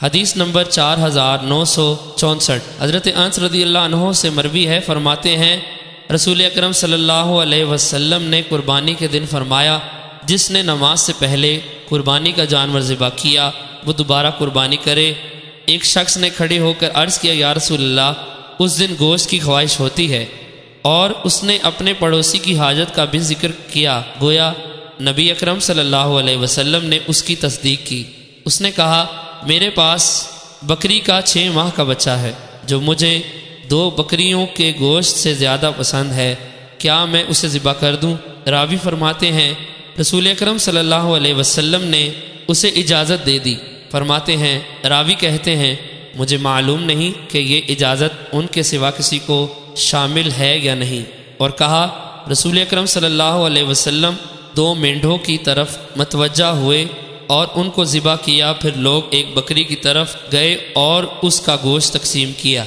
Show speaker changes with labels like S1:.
S1: हदीस नंबर चार हज़ार नौ सौ चौंसठ। हज़रत अंस रदी अल्लाह से मरवी है, फरमाते हैं, रसूल अकरम सल्लल्लाहु ने कुर्बानी के दिन फरमाया, जिसने नमाज़ से पहले कुर्बानी का जानवर ज़िबा किया, वो दोबारा कुर्बानी करे। एक शख्स ने खड़े होकर अर्ज़ किया, या रसूलल्लाह, उस दिन गोश्त की ख्वाहिश होती है। और उसने अपने पड़ोसी की हाजत का भी ज़िक्र किया। गोया, नबी अकरम सल्लल्लाहु अलैहि ने उसकी तस्दीक की। उसने कहा मेरे पास बकरी का छः माह का बच्चा है, जो मुझे दो बकरियों के गोश्त से ज़्यादा पसंद है। क्या मैं उसे ज़िबा कर दूँ? रावी फरमाते हैं, रसूल अकरम सल्लल्लाहु वसल्लम ने उसे इजाज़त दे दी। फरमाते हैं, रावी कहते हैं, मुझे मालूम नहीं कि ये इजाज़त उनके सिवा किसी को शामिल है या नहीं। और कहा, रसूल अकरम अलैहि वसल्लम, दो मेंढों की तरफ़ मतवजा हुए और उनको ज़िबा किया, फिर लोग एक बकरी की तरफ़ गए और उसका गोश्त तकसीम किया।